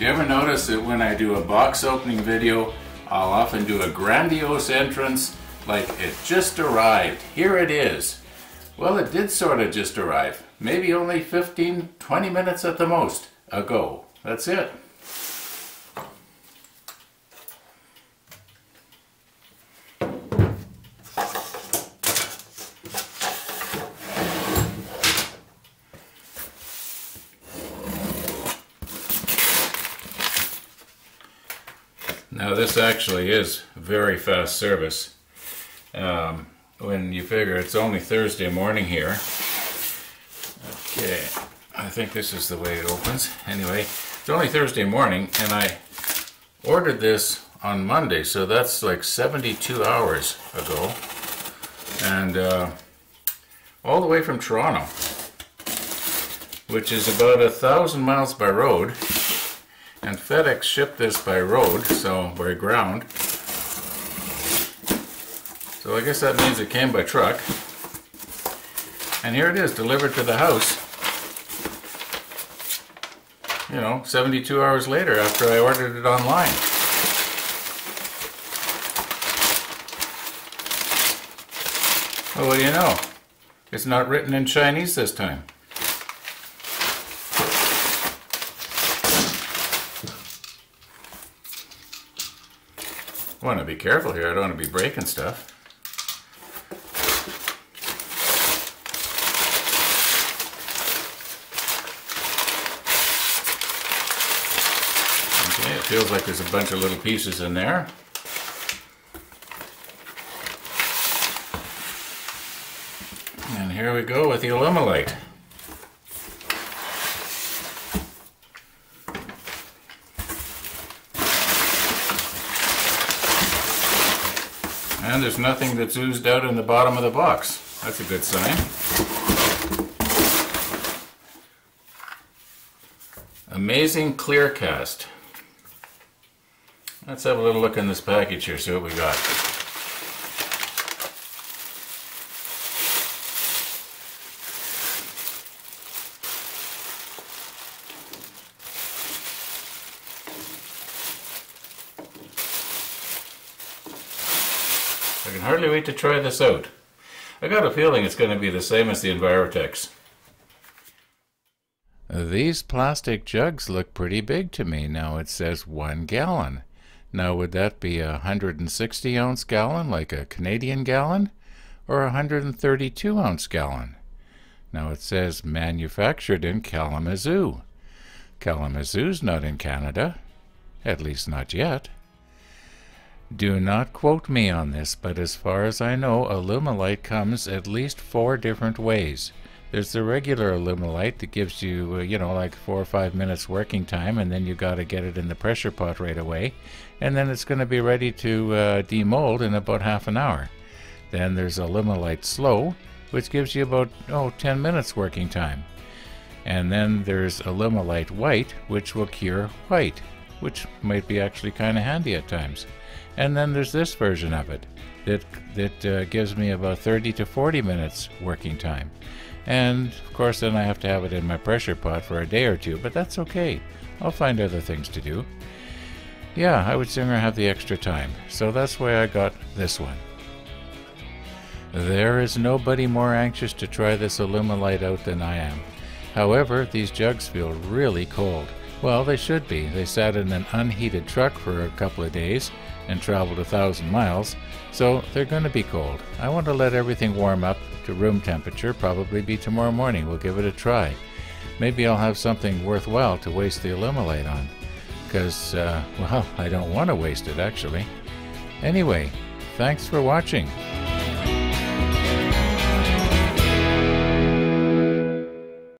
Do you ever notice that when I do a box opening video, I'll often do a grandiose entrance like it just arrived. Here it is. Well, it did sort of just arrive. Maybe only 15, 20 minutes at the most ago. That's it. Now this actually is very fast service. Um, when you figure it's only Thursday morning here. Okay, I think this is the way it opens. Anyway, it's only Thursday morning and I ordered this on Monday, so that's like 72 hours ago. And uh, all the way from Toronto, which is about a thousand miles by road. And FedEx shipped this by road, so by ground. So I guess that means it came by truck. And here it is, delivered to the house. You know, 72 hours later after I ordered it online. Well, what do you know? It's not written in Chinese this time. I want to be careful here. I don't want to be breaking stuff. Okay, it feels like there's a bunch of little pieces in there. And here we go with the Alumilite. And there's nothing that's oozed out in the bottom of the box. That's a good sign. Amazing clear cast. Let's have a little look in this package here, see what we got. I can hardly wait to try this out. I got a feeling it's going to be the same as the Envirotex. These plastic jugs look pretty big to me. Now it says one gallon. Now would that be a 160 ounce gallon like a Canadian gallon or a 132 ounce gallon? Now it says manufactured in Kalamazoo. Kalamazoo's not in Canada, at least not yet. Do not quote me on this, but as far as I know, Alumilite comes at least four different ways. There's the regular Alumilite that gives you, uh, you know, like four or five minutes working time, and then you got to get it in the pressure pot right away, and then it's going to be ready to uh, demold in about half an hour. Then there's Alumilite Slow, which gives you about, oh, 10 minutes working time. And then there's Alumilite White, which will cure white, which might be actually kind of handy at times. And then there's this version of it that, that uh, gives me about 30 to 40 minutes working time. And of course, then I have to have it in my pressure pot for a day or two, but that's okay. I'll find other things to do. Yeah, I would sooner have the extra time, so that's why I got this one. There is nobody more anxious to try this Alumilite out than I am. However, these jugs feel really cold. Well, they should be. They sat in an unheated truck for a couple of days and traveled a thousand miles, so they're going to be cold. I want to let everything warm up to room temperature, probably be tomorrow morning. We'll give it a try. Maybe I'll have something worthwhile to waste the Alumilite on, because, uh, well, I don't want to waste it actually. Anyway, thanks for watching.